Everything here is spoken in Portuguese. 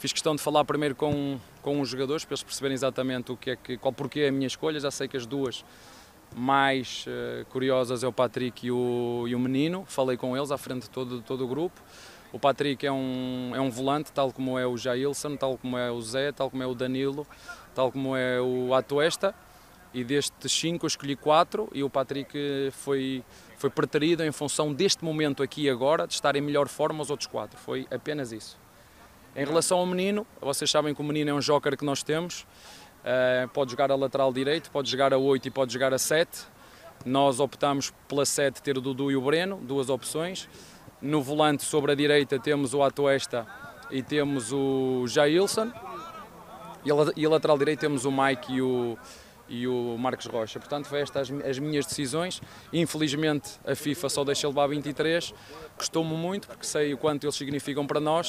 Fiz questão de falar primeiro com, com os jogadores para eles perceberem exatamente o que é que, qual porquê é a minha escolha. Já sei que as duas mais uh, curiosas é o Patrick e o, e o Menino. Falei com eles à frente de todo, todo o grupo. O Patrick é um, é um volante, tal como é o Jailson, tal como é o Zé, tal como é o Danilo, tal como é o Atuesta. E destes cinco eu escolhi quatro e o Patrick foi, foi preterido em função deste momento aqui agora, de estar em melhor forma os outros quatro. Foi apenas isso. Em relação ao menino, vocês sabem que o menino é um joker que nós temos. Uh, pode jogar a lateral direito, pode jogar a 8 e pode jogar a 7. Nós optamos pela 7 ter o Dudu e o Breno, duas opções. No volante sobre a direita temos o Atuesta e temos o Jailson. E a lateral direita temos o Mike e o, e o Marcos Rocha. Portanto, foi estas as minhas decisões. Infelizmente, a FIFA só deixa levar 23. Custou-me muito, porque sei o quanto eles significam para nós.